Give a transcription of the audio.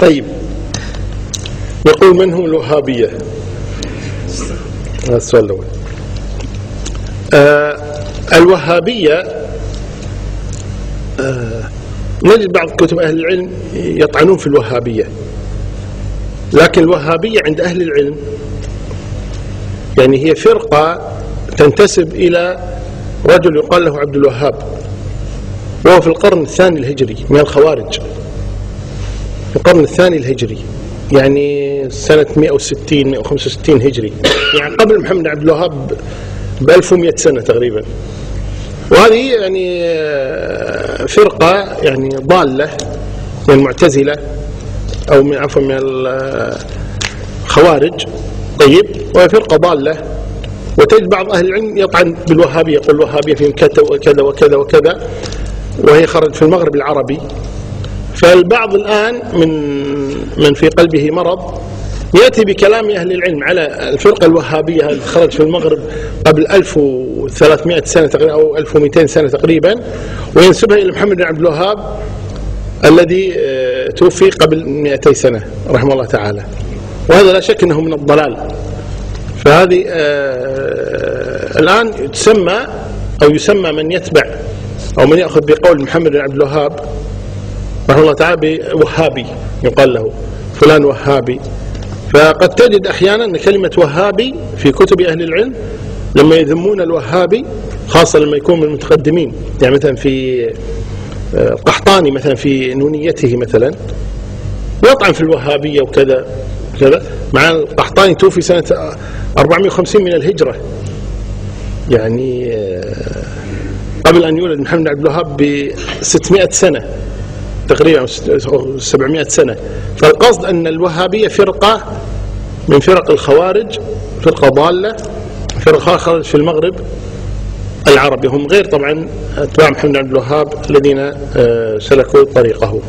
طيب. يقول من هم الوهابية؟ هذا السؤال الأول. آه الوهابية آه نجد بعض كتب أهل العلم يطعنون في الوهابية. لكن الوهابية عند أهل العلم يعني هي فرقة تنتسب إلى رجل يقال له عبد الوهاب وهو في القرن الثاني الهجري من الخوارج. في القرن الثاني الهجري يعني سنة 160 165 هجري. يعني قبل محمد عبد الوهاب ب 1100 سنة تقريبا. وهذه يعني آه، فرقة يعني ضالة من المعتزلة أو من عفوا من الخوارج. طيب وهي فرقة ضالة. وتجد بعض أهل العلم يطعن بالوهابية يقول الوهابية فيهم كذا وكذا وكذا وكذا. وهي خرجت في المغرب العربي. فالبعض الآن من من في قلبه مرض يأتي بكلام أهل العلم على الفرقة الوهابية التي خرجت في المغرب قبل 1300 سنة تقريبا أو 1200 سنة تقريبا وينسبها إلى محمد بن عبد الوهاب الذي آه، توفي قبل 200 سنة رحمه الله تعالى. وهذا لا شك أنه من الضلال. فهذه آه، الآن تسمى أو يسمى من يتبع أو من يأخذ بقول محمد بن عبد الوهاب رحمه الله تعالى وهابي يقال له فلان وهابي. فقد تجد أحيانا أن كلمة وهابي في كتب أهل العلم لما يذمون الوهابي خاصة لما يكون من المتقدمين. يعني مثلا في آه، قحطاني مثلا في نونيته مثلا يطعن في الوهابية وكذا كذا. مع القحطاني توفي سنة 450 من الهجرة. يعني آه، قبل أن يولد محمد عبد الوهاب ب 600 سنة. تقريبا 700 سنة. فالقصد أن الوهابية فرقة من فرق الخوارج فرقة ضالة فرقة خرجت في المغرب العربي. هم غير طبعا أتباع محمد عبد الوهاب الذين آه، سلكوا طريقه.